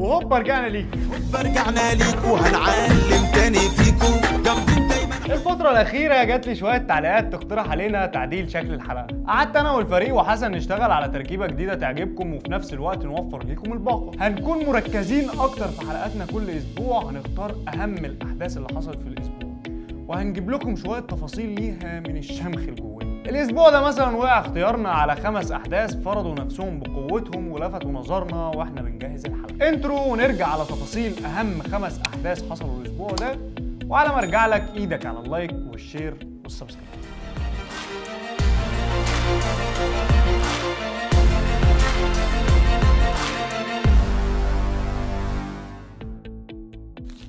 وهوبا رجعنا ليكم رجعنا ليكوا هنعلم تاني فيكوا جامدين دايما الفترة الأخيرة جات لي شوية تعليقات تقترح علينا تعديل شكل الحلقة. قعدت أنا والفريق وحسن نشتغل على تركيبة جديدة تعجبكم وفي نفس الوقت نوفر ليكم الباقة. هنكون مركزين أكتر في حلقاتنا كل أسبوع هنختار أهم الأحداث اللي حصلت في الأسبوع. وهنجيب لكم شوية تفاصيل ليها من الشمخ الجواني. الأسبوع ده مثلا وقع اختيارنا على خمس أحداث فرضوا نفسهم بقوتهم ولفتوا نظرنا وإحنا بنجهز الحلقة. انترو ونرجع على تفاصيل أهم خمس أحداث حصلوا الأسبوع ده. وعلى ما أرجع لك إيدك على ال like وال share وال subscribe.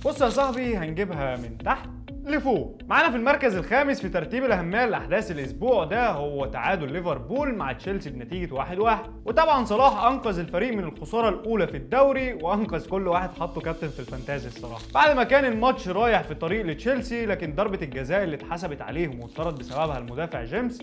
بص يا صاحبي هنجيبها من تحت. لفوق معانا في المركز الخامس في ترتيب الأهمية لاحداث الأسبوع ده هو تعادل ليفربول مع تشيلسي بنتيجة 1-1 وطبعا صلاح أنقذ الفريق من الخسارة الأولى في الدوري وأنقذ كل واحد حطه كابتن في ال Fantasy الصراحة. بعد ما كان الماتش رايح في طريق لتشيلسي لكن ضربة الجزاء اللي اتحسبت عليهم واتطرد بسببها المدافع جيمس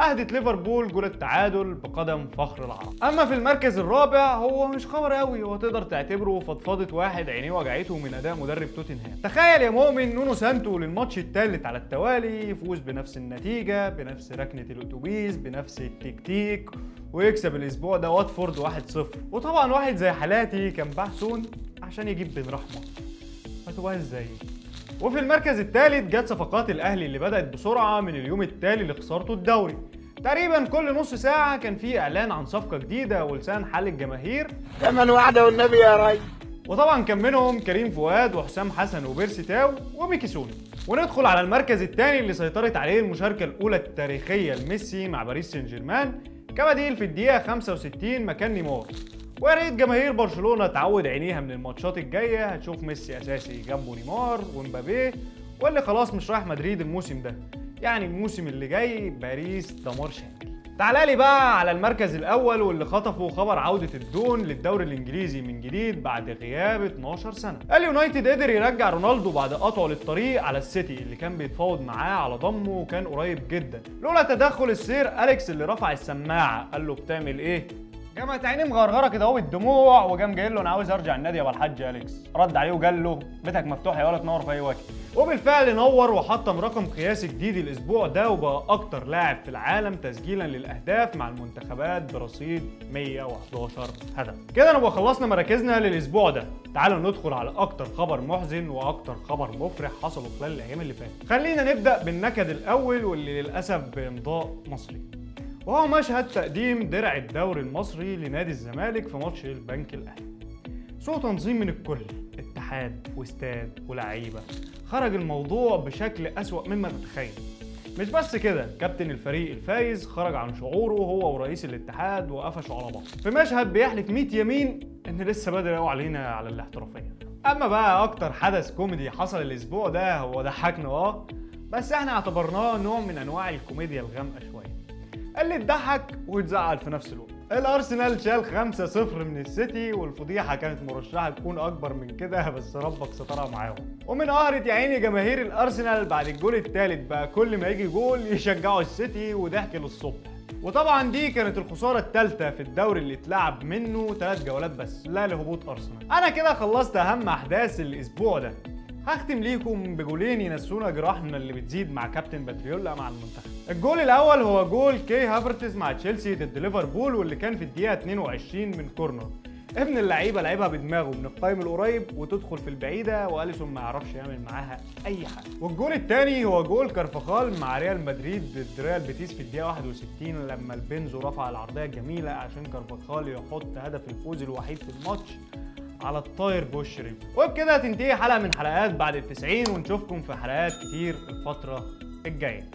أهدت ليفربول جول التعادل بقدم فخر العرب. أما في المركز الرابع هو مش خبر قوي هو تقدر تعتبره فضفضة واحد عينيه وجعته من أداء مدرب توتنهام. تخيل يا مؤمن نونو سانتو للماتش الثالث على التوالي يفوز بنفس النتيجة بنفس ركنة الأتوبيس بنفس التكتيك ويكسب الأسبوع ده واتفورد 1-0 وطبعا واحد زي حالاتي كان باع سون عشان يجيب بن رحمة. هتبقى إزاي؟ وفي المركز الثالث جت صفقات الأهلي اللي بدأت بسرعة من اليوم التالي لخسارته الدوري. تقريبا كل نص ساعة كان في إعلان عن صفقة جديدة ولسان حال الجماهير. كمان واحدة والنبي يا ريس وطبعا كان منهم كريم فؤاد وحسام حسن وبيرسي تاو وميكي سوني وندخل على المركز الثاني اللي سيطرت عليه المشاركة الأولى التاريخية لميسي مع باريس سان جيرمان. كبديل في الدقيقة 65 مكان نيمار. ويا ريت جماهير برشلونة تعود عينيها من الماتشات الجاية. هتشوف ميسي أساسي جنبه نيمار ومبابي واللي خلاص مش رايح مدريد الموسم ده. يعني الموسم اللي جاي باريس دمار شامل تعالى لي بقى على المركز الأول واللي خطفوا خبر عودة الدون للدوري الإنجليزي من جديد بعد غياب 12 سنة. اليونايتد قدر يرجع رونالدو بعد قطعه للطريق على السيتي اللي كان بيتفاوض معاه على ضمه وكان قريب جدا. لولا تدخل السير أليكس اللي رفع السماعة قال له بتعمل إيه؟ جامعة عينيه مغرغرة كده اهو بالدموع وقام جاي له أنا عاوز أرجع النادي يا الحاج أليكس. رد عليه وقال له بيتك مفتوح يا ولد تنور في أي وقت. وبالفعل نور وحطم رقم قياسي جديد الأسبوع ده وبقى أكتر لاعب في العالم تسجيلا للأهداف مع المنتخبات برصيد 111 هدف. كده نبقى خلصنا مراكزنا للأسبوع ده. تعالوا ندخل على أكتر خبر محزن وأكتر خبر مفرح حصلوا خلال الأيام اللي فاتت. خلينا نبدأ بالنكد الأول واللي للأسف بإمضاء مصري. وهو مشهد تقديم درع الدوري المصري لنادي الزمالك في ماتش البنك الأهلي. سوء تنظيم من الكل اتحاد واستاد ولاعيبة. خرج الموضوع بشكل أسوأ مما تتخيل مش بس كده كابتن الفريق الفايز خرج عن شعوره هو ورئيس الاتحاد وقفشوا على بعض. في مشهد بيحلف 100 يمين إن لسه بدري قوي علينا على الاحترافية. أما بقى أكتر حدث كوميدي حصل الأسبوع ده هو ضحكنا آه. بس إحنا اعتبرناه نوع من أنواع الكوميديا الغامقة شوية. اللي تضحك وتزعل في نفس الوقت. الأرسنال شال 5-0 من السيتي والفضيحة كانت مرشحة تكون أكبر من كده بس ربك سترها معاهم. ومن قهرة يا عيني جماهير الأرسنال بعد الجول الثالث بقى كل ما يجي جول يشجعوا السيتي وضحك للصبح. وطبعا دي كانت الخسارة الثالثه في الدوري اللي اتلعب منه ثلاث جولات بس لا لهبوط أرسنال. أنا كده خلصت أهم أحداث الأسبوع ده. هختم ليكم بجولين ينسونا جراحنا اللي بتزيد مع كابتن باتريولا مع المنتخب. الجول الأول هو جول كي هافرتز مع تشيلسي ضد ليفربول واللي كان في الدقيقة 22 من كورنر. ابن اللعيبة لعبها بدماغه من القايم القريب وتدخل في البعيدة وأليسون ما يعرفش يعمل معاها أي حاجة. والجول الثاني هو جول كارفخال مع ريال مدريد ضد ريال بيتيس في الدقيقة 61 لما البنزو رفع العرضية الجميلة عشان كارفخال يحط هدف الفوز الوحيد في الماتش. على الطاير بوش ريب وبكده تنتهي حلقة من حلقات بعد التسعين ونشوفكم في حلقات كتير الفترة الجاية.